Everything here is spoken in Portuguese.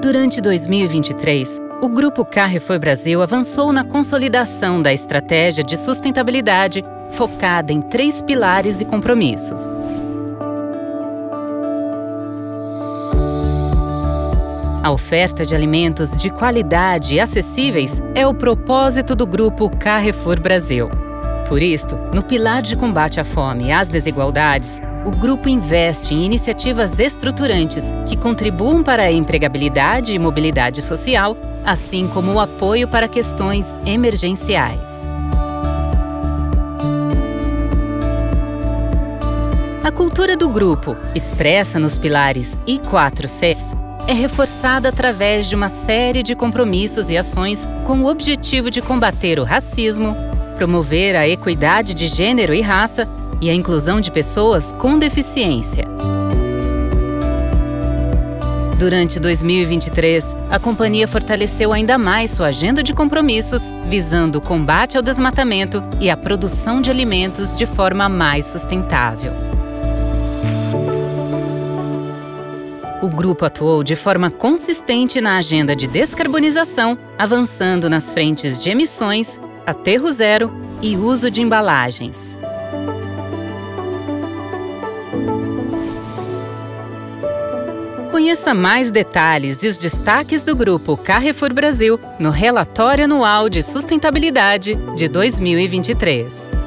Durante 2023, o Grupo Carrefour Brasil avançou na consolidação da estratégia de sustentabilidade focada em três pilares e compromissos. A oferta de alimentos de qualidade e acessíveis é o propósito do Grupo Carrefour Brasil. Por isto, no pilar de combate à fome e às desigualdades, o grupo investe em iniciativas estruturantes que contribuam para a empregabilidade e mobilidade social, assim como o apoio para questões emergenciais. A cultura do grupo, expressa nos pilares I4Cs, é reforçada através de uma série de compromissos e ações com o objetivo de combater o racismo, promover a equidade de gênero e raça e a inclusão de pessoas com deficiência. Durante 2023, a companhia fortaleceu ainda mais sua agenda de compromissos, visando o combate ao desmatamento e a produção de alimentos de forma mais sustentável. O grupo atuou de forma consistente na agenda de descarbonização, avançando nas frentes de emissões, aterro zero e uso de embalagens. Conheça mais detalhes e os destaques do grupo Carrefour Brasil no Relatório Anual de Sustentabilidade de 2023.